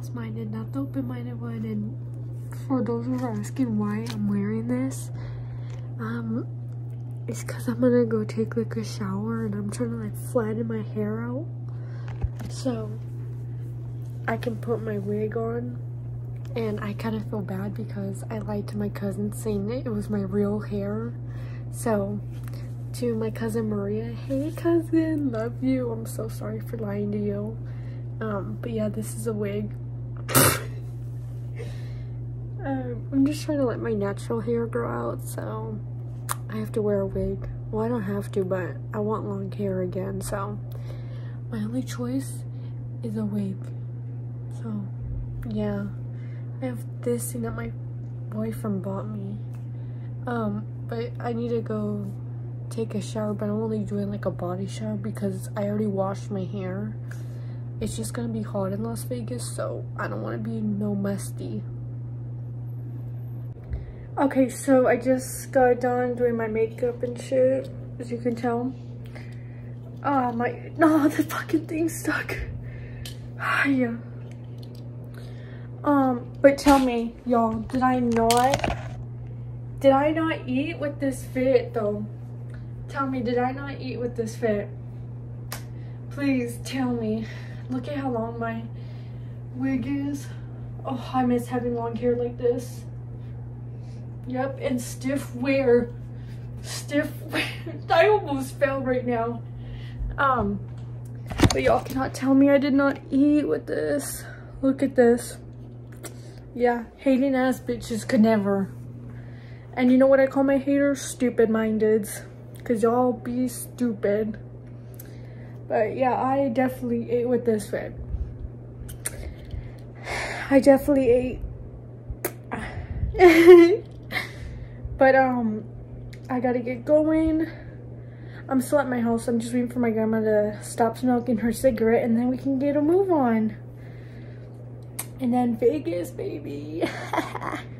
it's me, Katrina Close Minded, not the open minded one. And for those who are asking why I'm wearing this, um, it's because I'm gonna go take like a shower and I'm trying to like flatten my hair out so I can put my wig on. And I kind of feel bad because I lied to my cousin saying it was my real hair. So to my cousin Maria, hey cousin, love you. I'm so sorry for lying to you. Um, but yeah, this is a wig. um, I'm just trying to let my natural hair grow out, so I have to wear a wig. Well, I don't have to, but I want long hair again, so my only choice is a wig. So, yeah. I have this thing that my boyfriend bought me. Um, but I need to go take a shower, but I'm only doing like a body shower because I already washed my hair. It's just gonna be hot in Las Vegas, so I don't want to be no musty. Okay, so I just got done doing my makeup and shit, as you can tell. Oh my, no, the fucking thing stuck. yeah. Um, but tell me, y'all, did I not, did I not eat with this fit though? Tell me, did I not eat with this fit? Please tell me. Look at how long my wig is. Oh, I miss having long hair like this. Yep, and stiff wear. Stiff wear. I almost fell right now. Um, but y'all cannot tell me I did not eat with this. Look at this. Yeah, hating ass bitches could never. And you know what I call my haters? Stupid mindeds. Cause y'all be stupid. But yeah, I definitely ate with this fit. I definitely ate. but um, I gotta get going. I'm still at my house. I'm just waiting for my grandma to stop smoking her cigarette and then we can get a move on. And then Vegas, baby.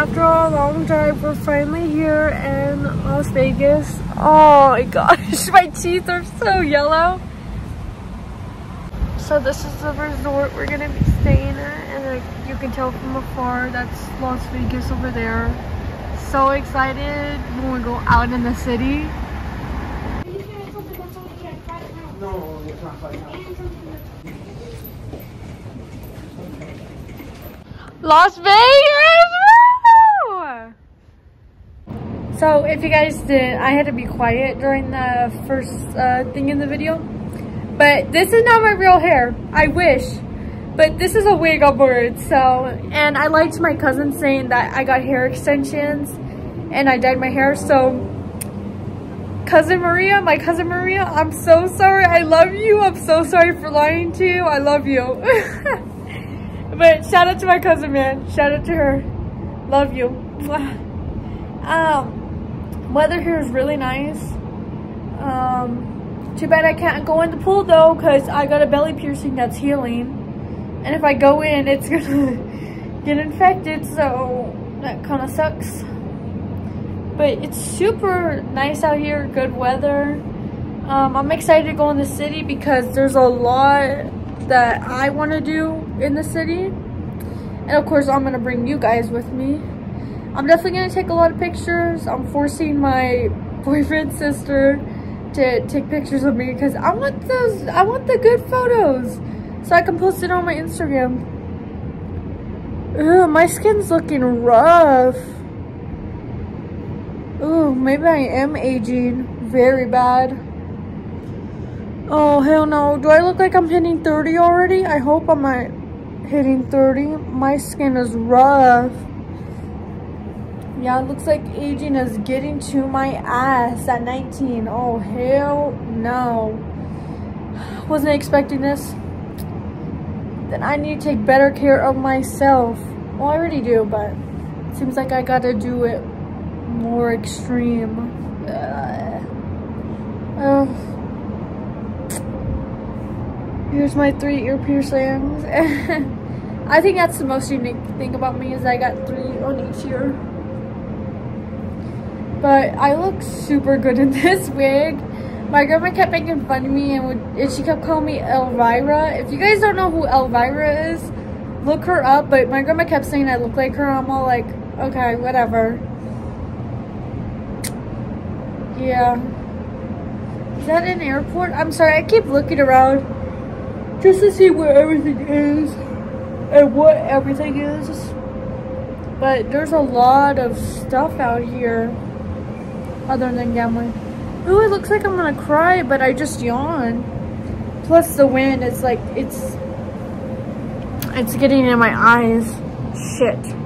after a long drive, we're finally here in Las Vegas. Oh my gosh, my teeth are so yellow. So this is the resort we're gonna be staying at and like you can tell from afar that's Las Vegas over there. So excited when we go out in the city. Las Vegas! So if you guys did, I had to be quiet during the first uh, thing in the video. But this is not my real hair. I wish. But this is a wig upward. So, and I liked my cousin saying that I got hair extensions and I dyed my hair. So, cousin Maria, my cousin Maria, I'm so sorry. I love you. I'm so sorry for lying to you. I love you. But shout out to my cousin, man. Shout out to her. Love you. Um, weather here is really nice. Um, too bad I can't go in the pool though, cause I got a belly piercing that's healing, and if I go in, it's gonna get infected. So that kind of sucks. But it's super nice out here. Good weather. Um, I'm excited to go in the city because there's a lot that I want to do in the city. And of course, I'm going to bring you guys with me. I'm definitely to take a lot of pictures. I'm forcing my boyfriend's sister to take pictures of me because I want those, I want the good photos so I can post it on my Instagram. Ugh, my skin's looking rough. Ooh, maybe I am aging very bad. Oh, hell no. Do I look like I'm hitting 30 already? I hope I'm not hitting 30. My skin is rough. Yeah, it looks like aging is getting to my ass at 19. Oh, hell no. Wasn't expecting this. Then I need to take better care of myself. Well, I already do, but seems like I gotta do it more extreme. Uh, uh, Here's my three ear piercings. I think that's the most unique thing about me is I got three on each ear. But I look super good in this wig. My grandma kept making fun of me and, would, and she kept calling me Elvira. If you guys don't know who Elvira is, look her up. But my grandma kept saying I look like her. I'm all like, okay, whatever. Yeah. Is that an airport? I'm sorry, I keep looking around just to see where everything is and what everything is. But there's a lot of stuff out here other than gambling. Ooh, it looks like I'm gonna cry, but I just yawned. Plus the wind, it's like, it's, it's getting in my eyes. Shit.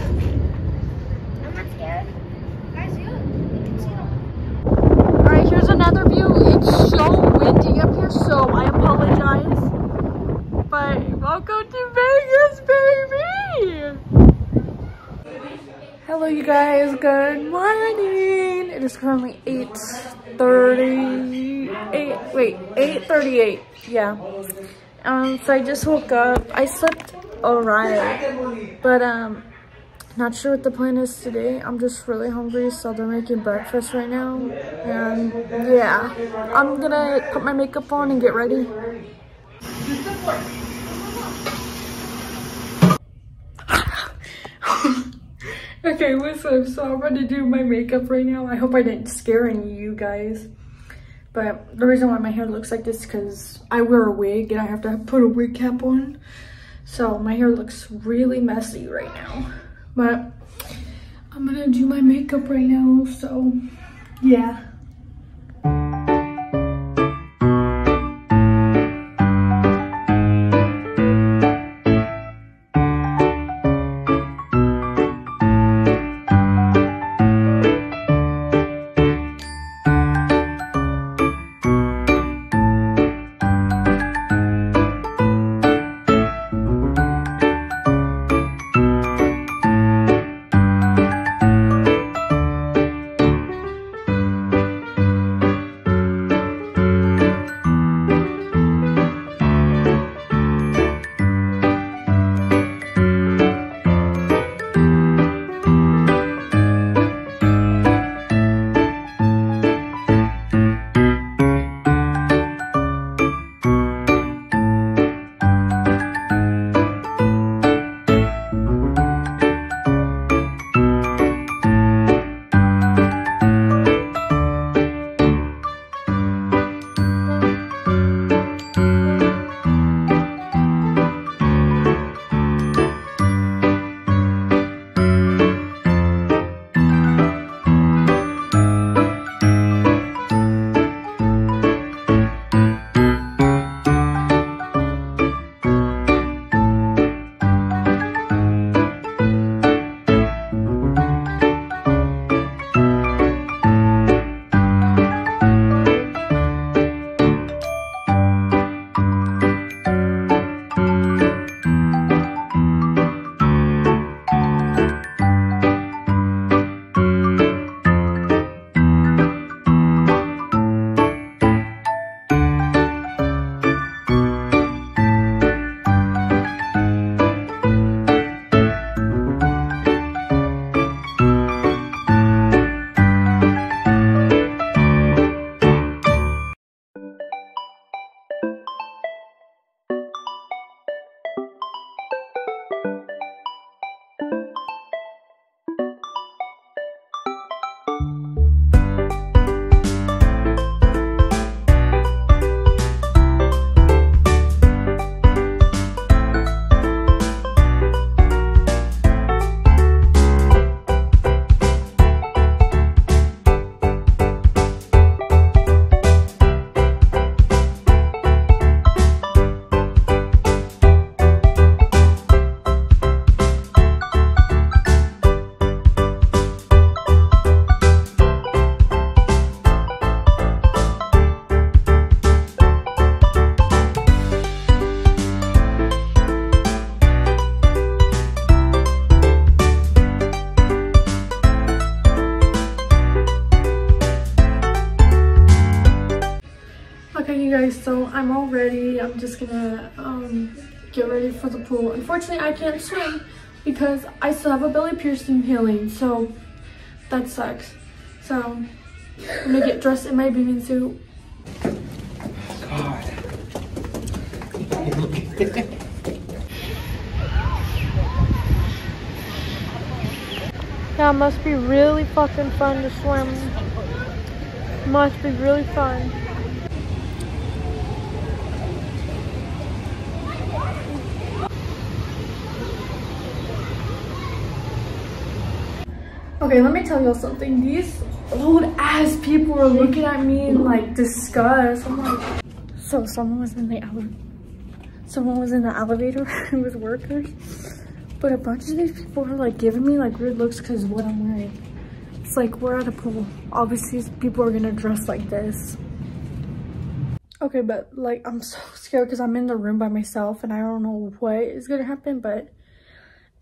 I'm not scared. Alright, here's another view. It's so windy up here, so I apologize. But welcome to Vegas, baby! Hello, you guys. Good morning. It is currently 8.38. Wait, 8.38. Yeah. Um, so I just woke up. I slept alright. But, um, not sure what the plan is today. I'm just really hungry, so they're making breakfast right now. And yeah, I'm gonna put my makeup on and get ready. okay, listen, so I'm gonna do my makeup right now. I hope I didn't scare any of you guys. But the reason why my hair looks like this is because I wear a wig and I have to put a wig cap on. So my hair looks really messy right now. But I'm gonna do my makeup right now, so yeah. Okay, you guys, so I'm all ready. I'm just gonna um, get ready for the pool. Unfortunately, I can't swim because I still have a belly piercing healing, so that sucks. So I'm gonna get dressed in my bathing suit. God. Yeah, it must be really fucking fun to swim. Must be really fun. Okay, let me tell y'all something. These old ass people were looking at me in like disgust. I'm like, so someone was in the elevator. Someone was in the elevator with workers. But a bunch of these people are like giving me like weird looks because what I'm wearing. It's like we're at a pool. Obviously people are gonna dress like this. Okay, but like I'm so scared because I'm in the room by myself and I don't know what is gonna happen, but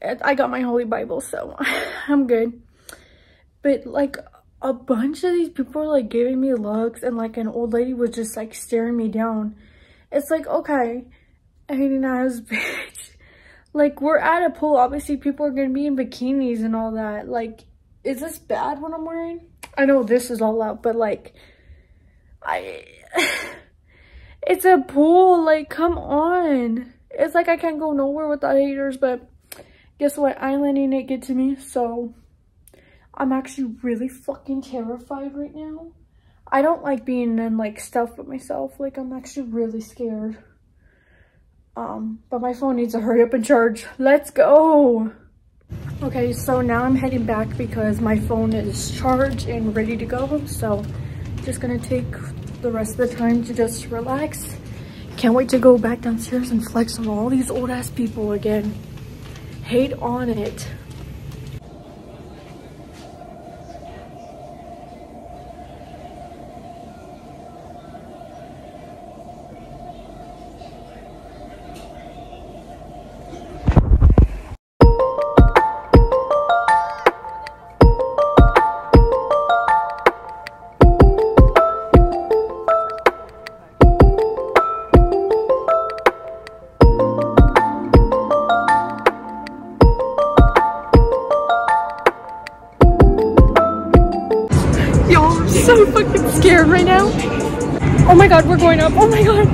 I got my holy Bible, so I'm good. But like a bunch of these people are like giving me looks and like an old lady was just like staring me down. It's like, okay, hating ass bitch. Like we're at a pool. Obviously people are gonna be in bikinis and all that. Like, is this bad what I'm wearing? I know this is all out, but like, I, it's a pool. Like, come on. It's like I can't go nowhere without haters, but guess what? I ain't letting it get to me, so I'm actually really fucking terrified right now. I don't like being in like stuff with myself. Like I'm actually really scared. Um, but my phone needs to hurry up and charge. Let's go. Okay, so now I'm heading back because my phone is charged and ready to go. So just gonna take the rest of the time to just relax. Can't wait to go back downstairs and flex on all these old ass people again. Hate on it. Going up. Oh my god.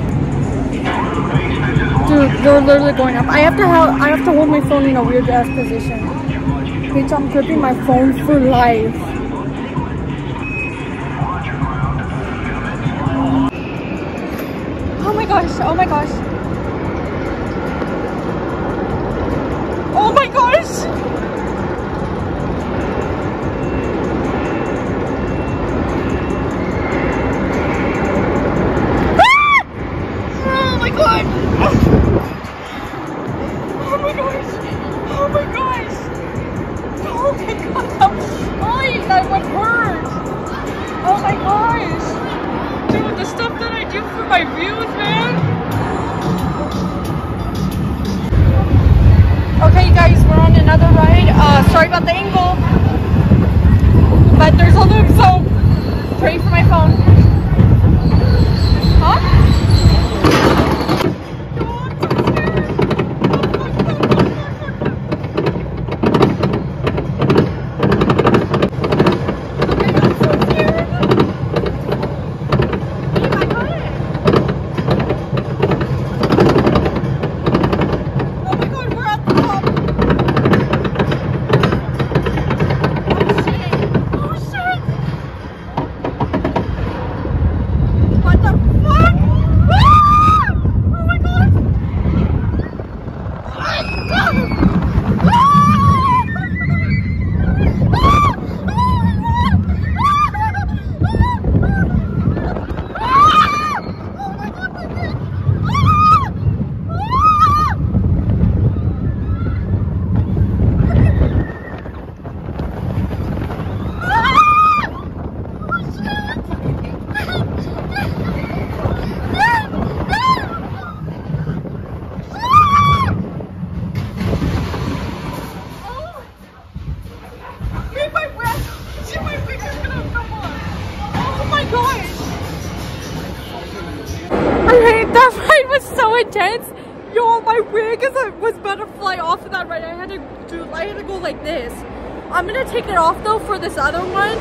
Dude, they're literally going up. I have to have I have to hold my phone in a weird ass position. Bitch, I'm gripping my phone for life. Oh my gosh, oh my gosh. Oh my gosh! My views, man! Okay, you guys, we're on another ride. Uh, sorry about the angle. But there's a loop, so pray for my phone. Huh? Oh my god, we're at the top! Oh shit! Oh shit! intense. Yo, my wig is was about to fly off of that right. I had to do I had to go like this. I'm gonna take it off though for this other one.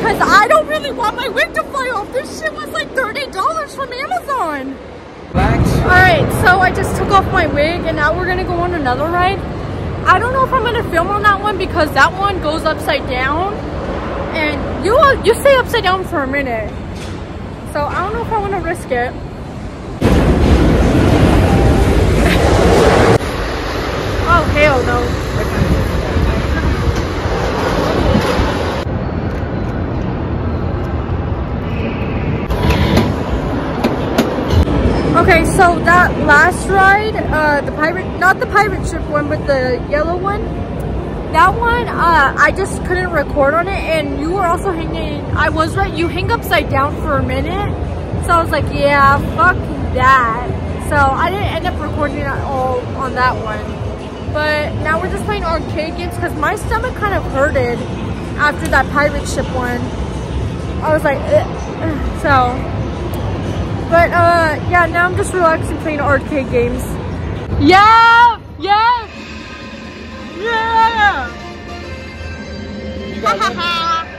Cause I don't really want my wig to fly off. This shit was like $30 from Amazon. Alright, so I just took off my wig and now we're gonna go on another ride. I don't know if I'm gonna film on that one because that one goes upside down. And you uh, you stay upside down for a minute. So I don't know if I wanna risk it. oh hell no. Okay, so that last ride, uh, the pirate, not the pirate ship one, but the yellow one, that one, uh, I just couldn't record on it, and you were also hanging, I was right, you hang upside down for a minute, so I was like, yeah, fuck that. So I didn't end up recording at all on that one. But now we're just playing arcade games, because my stomach kind of hurted after that pirate ship one. I was like, Ugh. so but uh, yeah, now I'm just relaxing playing arcade games. Yeah! Yeah! Yeah!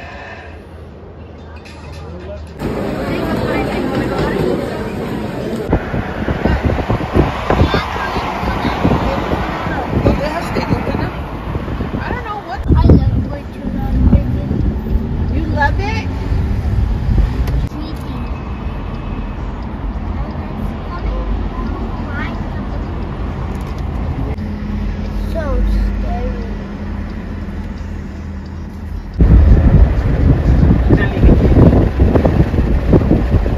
I love going to the You love it? So scary.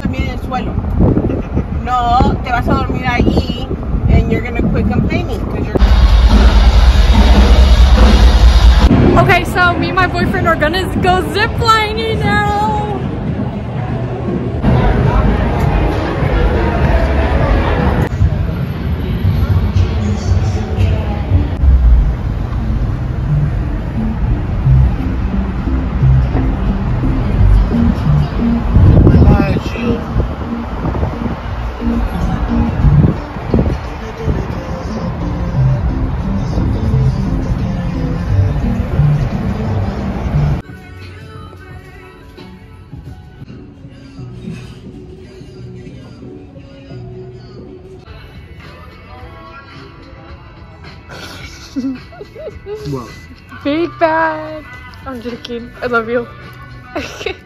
Dormir en el suelo. No, te vas a dormir allí and you're gonna quit complaining because you're Okay, so me and my boyfriend are gonna go ziplining now. I'm joking. I love you.